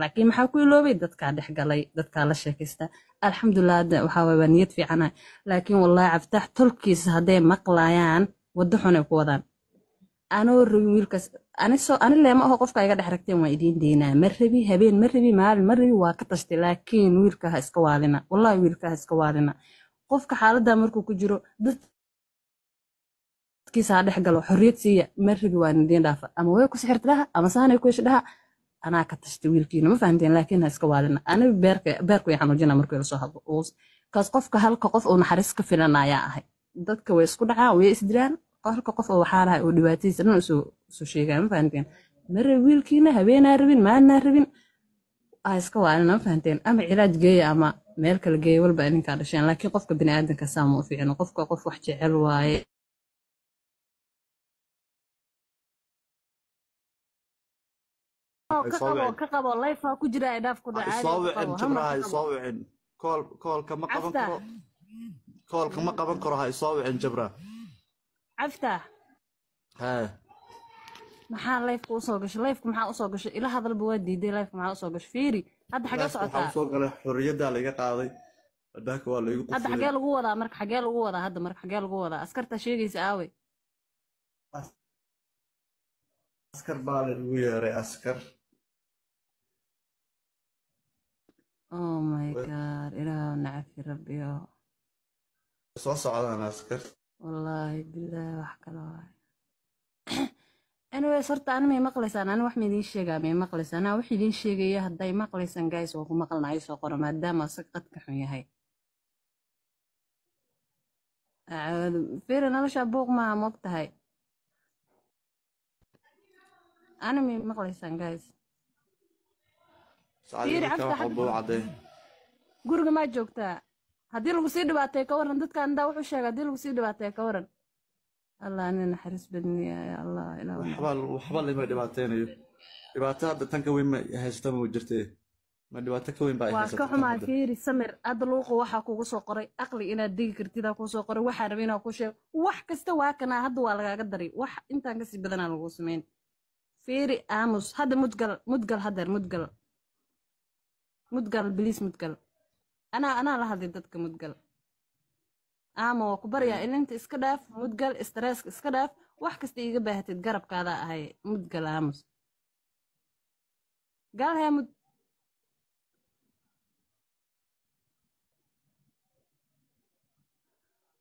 laakiin maxaa ku iloobay? Dadkaa dhex galay dadkaa la sheekaysta alxamdulilah hadda waxaa waye waa niyad fiicana laakiin wallahi cabditax tolkiisa hadday maqlayaan waddo ku wadaan. Anoo rabi wiilkaas anisoo ani leema aho qofka iga dhex ragteen waa idiin deynaa ma rabi habeen ma rabi maalin ma rabi waa ka tashtay laakiin wiilka ha iska waalina wallahi wiilka ha iska waalina qofka xaaladda markuu ku jiro dadkiisa ha dhex galo xorriyad siiya. Ma rabi waa idiin dhaafa. Ama way ku sixirta dhaha ama saanay ku hesha dhaha anaa ka tashtay wiilkiina ma fahamteen laakiin ha waalina aniga beerku way xanuujina markuu ila hadlo. Kaas qofka halka qof uu naxariis ka filanayaa ahay. Dadka way isku dhacaan way isdiraan halka qof oo waxaa lahay oo dhibaatadiisa dhan u soo sheegaya ma fahamteen. Ma rabi wiilkiina habeenaa rabin maalinaa rabin ha iska waalina ma fahamteen. Ama cilaaj geeya ama meel kale geeya walba idinkaa dhasheen. Laakiin qofka biniaadanka saama u fiicno. Qofka qof wax jecel waaye soo koolka ma qaban karo. Koolka ma qaban karo ha isoo wicin jibra cafta maxaa layfka u soo gashay? Layfka maxaa u soo gashay? Ila hadalba waa diiday layfka maxaa u soo gashay? Fiiri hadda xagee socotaa? waxaa soo galay? Xorriyaddaa laga qaaday. Adaaka waa laygu hadda xagee lagu wadaa marka xagee lagu wadaa hadda marka xagee lagu wadaa. Askartaa sheegaysa aawey askar baa la igu yeeray askar oh my god ilaahu nacafi rabbiyo soo socdaan askar wallaahi bilaahi wax kale waay anyways horta ani may maqlaysaan ani wax ma idiin sheegaa may maqlaysaan anaa wax idiin sheegaya hadday maqlaysaan guys waa ku maqlnayo soo qora maadaama asag qadka xun yahay firi nolosha buuq maaha moog tahay ani may maqlaysaan guys guriga maa joogtaa haddii lagu sii dhibaatay ka waran dadka andaa wuxuu sheega haddii lagu sii dhibaatay ka waran allah ani naxariis badniya ya allah waxba lama dhibaateynayo dhibaato hadda tan ka weyn ma haysta ma jirtee? Ma dhibaato ka weyn baa waa ka xumaa fiiri samir hadda luuqa waxaa kugu soo qoray. Aqli inaad degi kartidaa kuu soo qoray. Waxaa rabay inaa kuu sheego wax kasta waa kanaa hadda waa lagaaga daray. Wax intaan ka sii badanaa lagu samayn fiiri aamus hadda mudgal mudgal hadeer mudgal mudgal biliis mudgal. Anaa anaa la hadlay dadka mudgal. Ama waa ku baryaa ilinta iska dhaaf mudgal stresska iska dhaaf wax kasta iiga baahatid garabkaada ahay mudgal aamus. Galhaya mud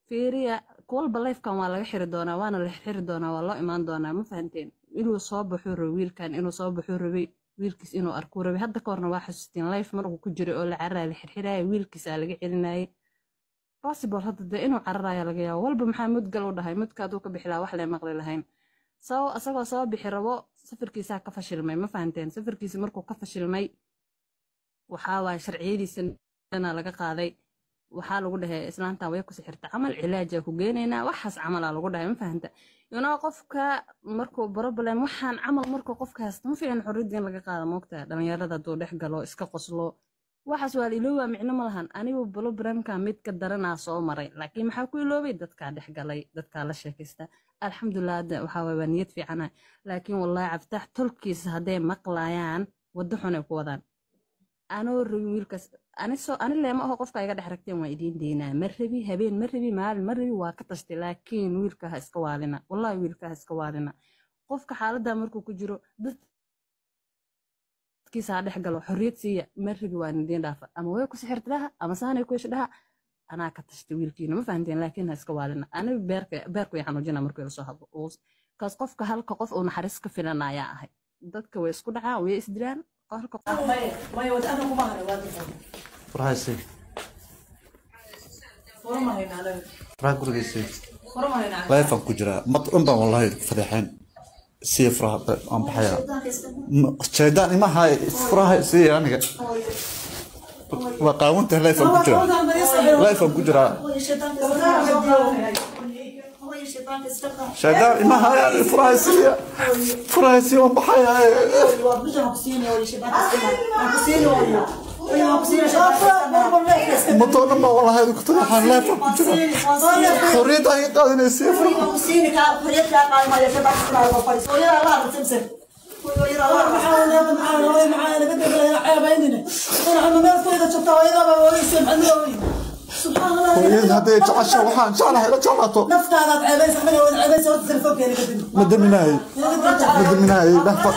fiiriya kuwalba lifekan waa laga xiri doonaa waana la xiri doonaa waa loo imaan doonaa ma fahanteen? Inuu soo baxuu rabay wiilkan inuu soo baxuu rabay wiilkiis inuu arkuu rabay hadda ka horna waa xasuusteen life markuu ku jiray oo la cararaaya la xirxiraya wiilkiisaa laga celinayay. Possible hadda dee inuu cararaya laga yaabo. Walba maxaa mudgal u dhahay? Mudka hadduu ka bixi wax lee maqli lahayn. Sabab asagoo soo bixi rabo safarkiisaa ka fashilmay ma fahanteen. Safarkiisi markuu ka fashilmay waxaa waaya sharciyadiisa dhanaa laga qaaday. Waxaa lagu dhahay islaantan way ku sixirta camal cilaajaa ku geenaynaa waxaas camalaa lagu dhahay ma fahanta yunaa qofka markuu problem waxaan camal markuu qofka haysta ma fiican xorriyadda in laga qaada moogtaa dhallinyarada hadduu dhex galo iska qoslo. Waxaas waa iloobaa micno ma lahan. Anigu bologramka mid ka daranaa soo maray laakiin maxaa ku iloobay? Dadkaa dhex dadkaa la sheekaysta. Alxamdulilah hadda waxaa waye waa niyad fiicana laakiin wallahi cabditax tolkiisa hadday maqlayaan waddo xunay ku wadaan anoo rabi wiilkaas ani leema aho qofka iga dhex ragteen waa idiin deynaa ma rabi habeen ma rabi maalin ma rabi waa ka tashtay laakiin wiilka ha iska waalina. Wallahi wiilka ha iska waalina. Qofka xaaladda markuu ku jiro dadkiisa ha dhex galo xorriyad siiya ma rabi waa idiin dhaafa. Ama way ku sixirta ama saanay ku hesha dhaha anaa ka tashtay wiilkiina. Ma fahanteen laakiin ha iska waalina. Beerka beerku xanuujina markuu ila soo hadlo. Kaas qofka halka qof uu naxariis ka filanayaa ahay. Dadka way isku dhacaan way isdiraan ku jiraa mad un baan wallahi fadeexayn sii furaha aan baxaya shaydaan ima hay furaha sii aniga waa qaawanta layfan ku jiraa layfan ku jiraa شدار انها فرنسيه فرنسيه وضحايا بجها بسيني ولا شباب ما والله هذا خريطة هي قادنا السفر hooyada hadday jecesha waxaan jeclahay la jeclaato naftaadaad ceebaysa anaga wad ceebaysa horta telefoonkeena kadib ma daminahay ma daminahay dhafa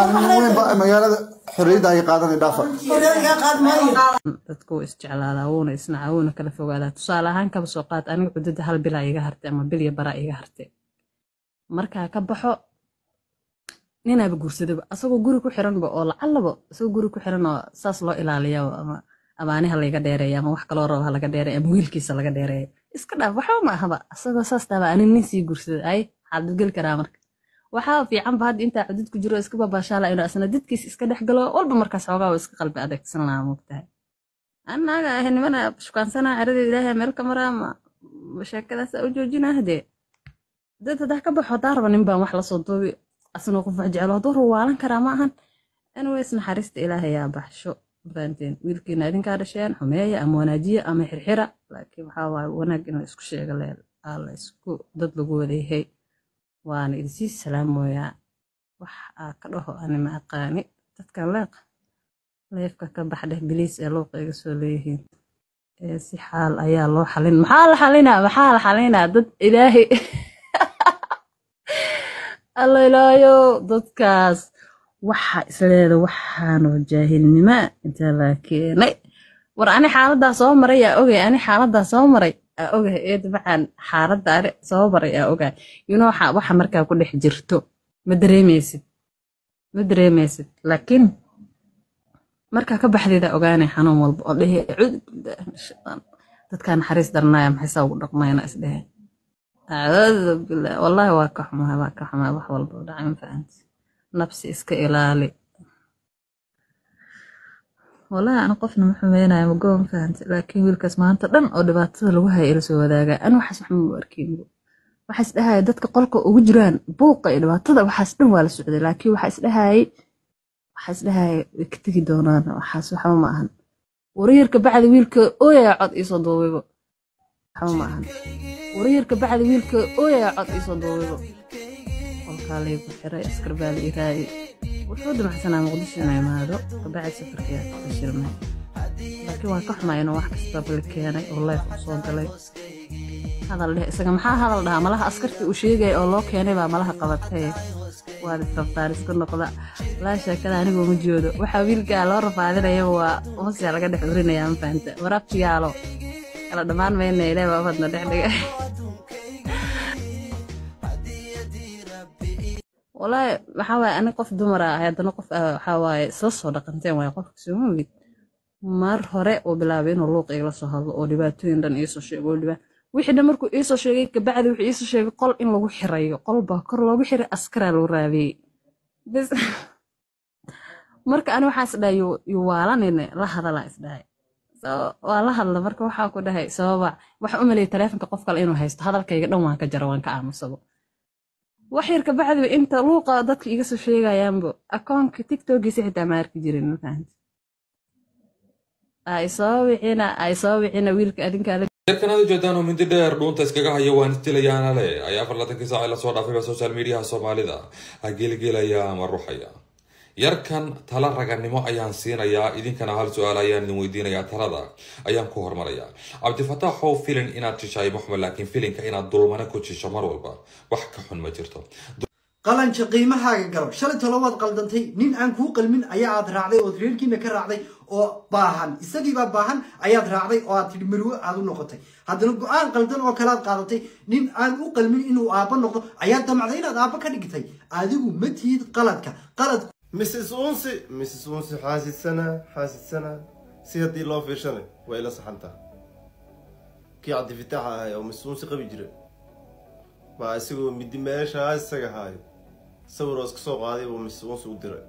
anima weyn ba magaalada xorriyadda ay qaadanay dhaafa dadku isjeclaadaa wuuna isnacaa wuuna kala fogaadaa tusaale ahaan kaba soo qaad aniga cududda hal bilaa iga hartay ama bilya baraa iga hartay markaa ka baxo ninaaba guursadaba asagoo guri ku xiranba oo lacallaba isagoo guri ku xiran oo saas loo ilaaliyaa ama amaaniha layga dheereeya ama wax kaloo raba ha laga dheereeya ama wiilkiisa laga dheereeya iska dhaaf waxba ma ahaba. Asagoo saas taaba anin nin sii guursada ay xaadad geli karaa marka. Waxaa fiicanba hadda intaa cudud ku jiro iska babaashaala inuu asna dadkiis iska dhex walba markaas xoogaa iska qalbi adeegsan lahaa moogtahay annaga ah nimana shukaansanaa ceradeed ilaahay meel ka maraa ma sheekadaasa u joojinaa hadee dad haddaa ka baxo haddaa raba nin baan wax la soo duubi. Asna qof wax jeclo hadduu rabo waalan karaa ma ahan. Anyways naxariista ilaahay yaa baxsho fahanteen wiilkiina idinkaa dhasheen xumeeya ama wanaajiya ama xirxira laakiin waxaa waaye wanaag in la isku sheega la isku dad lagu wadayahay waana idinsii salaamooyaa wax aa ka dhaho ani ma aqaani. Dadkan leeq leefka ka baxdheh biliis ee luuqa iga soo leeyihiin. Ee si xaal ayaa loo xalin. Maxaa la xalinaa? Maxaa la xalinaa dad ilaahay? Alla ilaayo dadkaas waxa isleeda waxaanoo jaahilnima inta la keenay. War ani xaaladaa soo maray yaa ogay ani xaaladaa soo maray aa ogahay eed macaan xaaladda ani soo maray aa ogahay. You know waxa markaa ku dhex jirto. Ma dareemaysid? Ma dareemaysid? Laakiin markaa ka baxdeeda ogaanay xanuun walba oo dhehe dadkaa naxariis daranaya maxay saa ugu dhaqmayna isdhehe acuudu billahi wallahi waa ka xumahay waa ka xumahay wax walba dhacay ma fahanti nafsi iska ilaali. Wallahi ana qofna ma xumeynayo mago ma fahanti. Laakiin wiilkaas maanta dhan oo dhibaatada lagu haya ila soo wadaagaa. Ani waxaas waxma u arkin waxaa isdhahaya dadka qolka ugu jiraan buuqa iyo dhibaatada waxaas dhan waa la socday. Laakiin waxaa isdhahayay waxaa isdhahaya way ka tegi doonaan. Waxaas waxba ma ahan. Wariyarka bacdi wiilka ooyaya cod iisoo duubibo waxba ma ahan. Wariyarka bacdi wiilka ooyaya cod iisoo duubibo qolkaa laygu xiray askar baa la iraayay wuxuu damacsanaa muqdisho inuu imaado kabacdi safarkiyaa ka fashilmay laakiin waa ka xumay inuu wax kastaba la keenay oo leef u galay hadal dheh isaga maxaa hadal dhahaa malaha askartii uu sheegaya oo loo keenay baa malaha qabatay waad israftaan isku noqda laa sheekada anigoo ma joodo waxaa wiilkaa loo rafaadinaya waa hoosia laga dhex urinaya ma fahanta warabtiyaalo kala dhammaan mayna ilaa baa fadna walaahi waxaa waaye ani qof dumara ah haddana qof ah waxaa waaye soo soo dhaqanteen waaye qofka soo mogid mar hore uu bilaabay inuu luuq igala soo hadlo oo dhibaatooyin dhan iisoo sheego oo dhibaa wixii dhan markuu iisoo sheegay kabacdi wuxuu iisoo sheegay qol in lagu xirayo qol baa kor loogu xiray askaraa lagu raadiyey bas marka ani waxaa isdhahay yuu waalanine la hadalaa isdhahay waa la hadla marka waxaa ku dhahay sababa waxa u maleeyay taleefonka qof kale inuu haysto hadalkayga dhan waan ka jara waan ka aamusado wax yar kabacdi inta luuqa dadka iga soo sheegayaanbo. Akoonka tiktokiisa xitaa ma arki jirin mafahanta ay soo wicina ay soo wicina wiilka adinkaa yarkanaad ujeedaan oo mindi dheer dhuunta iskaga haya waan istilayaana le ayaa afar laatankii saaci la soo dhaafayba social mediaha soomaalida. Ha geeligeelaya ama ruxaya yarkan tala raganimo ayaan siinayaa idinkana hal su'aal ayaan idin weydiinayaa talada ayaan ku hormarayaa cabdifataaxow filin inaad jishaay maxmed laakiin filinka inaad dulmana ku jisho mar walba wax ka xun ma jirto. Qalanka qiimahaaga galo shalay waad qaldantay nin aan kuu qalmin ayaa aad raacday ood reerkiina ka raacday oo baahan. Isagiibaa baahan ayaad raacday oo aad tidhi marwe aad u noqotay. Haddana go'aan qaldan oo kale aad qaadatay nin aan u qalmin inuu aabbo noqdo ayaad damacday inaad aabbo ka dhigtay. Adigu ma tihid qaladka. Qalad mrs unsi mrs unsi xaasidsana xaasidsana si haddii loo fiirshana waa ila saxantaa kii cabdifitaax ahay oo mrs unsi qabi jira baa isagoo midi meeshaa isaga haayo sawir oo iska soo qaaday buu mrs unsi u diray.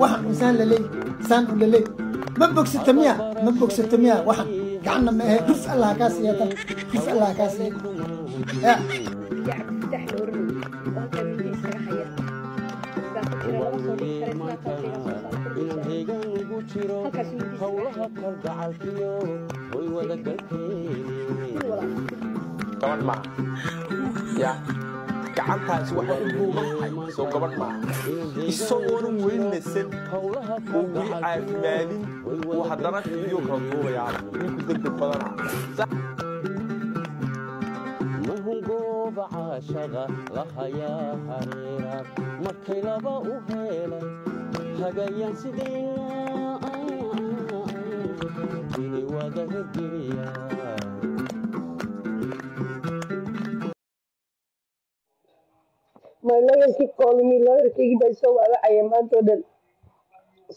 Waxaan howlaha kalgacalkiyo way wadagalkeenigaban maa ya gacantaasi waxaa ugu baxay soo gaban maa isagoona weynaysan oo weli caafimaalin uu haddana fiidiyo kala duubayaa ninku degdeg badanaa caashaqa lahayaa hareera markay laba u heelay hagayan sidii inay wada hergeliyaa my lawyerki calling me lawyerkaygii baa soo waawacaya maanta oo dhan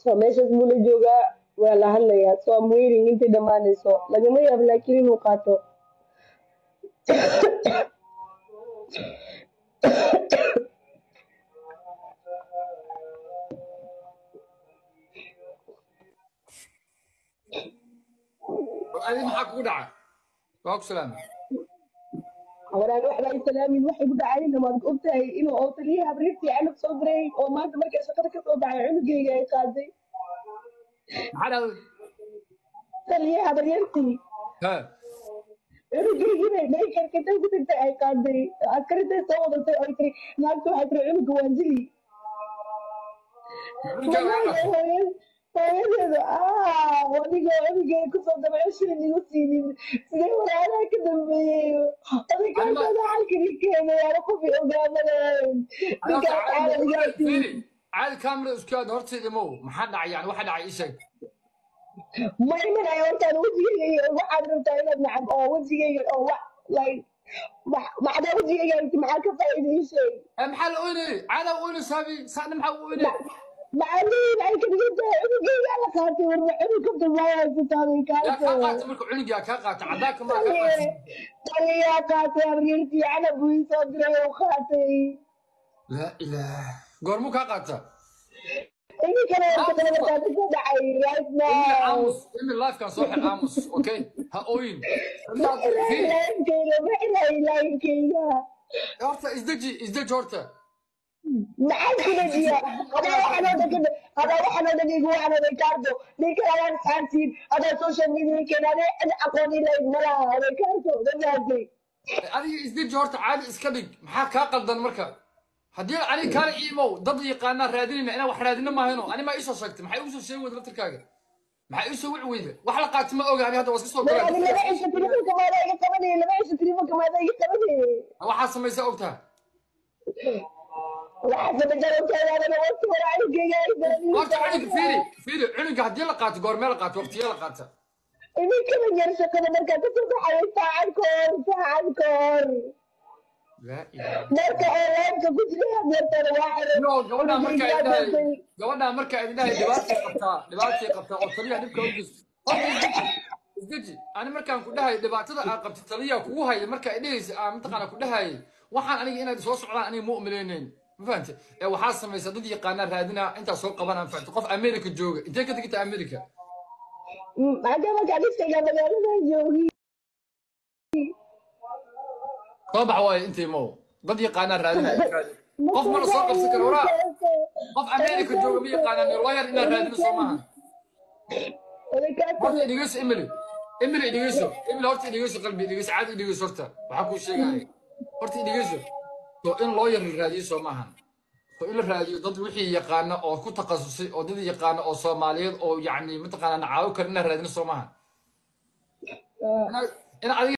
so meeshaas buu la joogaa waa la hadlayaa so am waiting intay dhammaanayso lagama yaabo laakiin inuu qaato adi maxaa kugu dhaca waa ku salaamay waraan waxbaa isalaamin waxay ku dhacayna waad ogtahay inuu oo taliyaha abriirtii canug soo diray oo maanta markay shaqada ka soo baxay cunugeyga ay qaaday maxaa dhahday taliyaha abriirtii ha cunugeygii bay maraykanka inta ku tagtay ay qaaday askarintay soo wadatay oo tiri naagta waxay tiri cunuga waa dili hooyadeedu ah adiga cunugeyga ku soo dabco shilin igu siinin sidee walaalaha ka dambeeyey odaykaasada halkani keenay ana kufi ogaamadayn ninkaas caalamigaasi caadi kamera iskaad horteeda mow maxaa dhacay yani waxa dhacay ii sheeg ma imanaya hortaan wejigeyga iyo waxaad rabtaa inaad nacam oo wejigeyga oo wax like maxdaa wejigeyga inti maxaa ka faa'iida ii sheeg maxaa la oynayay caadaa oynaysaabi saana maxaa u oynay macaliin ay ka dhigan tahay cunugeyga la qaatay warba cunug ka dambaayasitaabay yaa kaa kaasoo qaata marka cunugaa kaa qaata cadaanka maa kaa qaata taliyaa qaatay abriirtii canab buu ii soo diray oo qaatay laa ilaah goormuu kaa qaata idinkana warka kale markaa ka soo dhacay right imi now aamus imi lifekan soo xir aamus okay ha ooyin Fiiri, laayinkeyga ma ilahay laayinkeyga horta isdeji isdeji horta ku dhan dhan igu ninkan adaan saartiin social adee cid aqoon ilayd malaha adiga isdeji horta caadi iska dhig maxaa kaa qaldan marka haddii ani kaala iimow dad yaqaanaa raadinayna inaan wax raadino maahayno ani maa iisoo sheegtay maxay igu soo sheegi weyda laftirkaaga maxay iisoo wici weyda wax la qaati ma oga ani hadda waa iska soo laba cisho iga laba cisho iga waxaa samaysaa ogtaha horta cunuga fiiri fiiri cunuga haddii la qaato goormee la qaato waqtigee la qaata idinkana yar shaqada markaa ka soo baxaya saacad ka hor saacad ka hor laa ilaah marka onlineka ku jira hadeertana waa xiray no gabadhaa Cunugeyga idhahay dhibaatay qabtaa dhibaatay qabtaa oo taliya dhibka u geysto horta isdeji ani markaan ku dhahay dhibaatada aad qabta taliya kugu haya markaa idhahaysa aan mataqaana ku dhahayay waxaan aniga inaad soo socdaan aniga ma umalaynayn ma fahante ee waxaa samaysa dad yaqaanaa raadinaa intaa soo qabanaan fahante qof america jooga. Intee ka tegita america? Joogi soo bax waaye intii mow dad yaqaanaa raadinaya qof mana soo qabsan kara waraa qof america jooga ma yaqaanaan lawyer inaad raadino soo maaha horta idhegeyso emily. Emily idhegeyso emily horta idhegeyso qalbi idhegeyso caadi idhegeyso horta. Waxaa kuu sheegaya horta idhegeyso so in lawyer la raadiyo soo maahan so in la raadiyo dad wixii yaqaana oo ku takhasusay oo dad yaqaana oo soomaaliyeed oo yacni mataqaanaa nacaawo kale inaad raadino soo maahan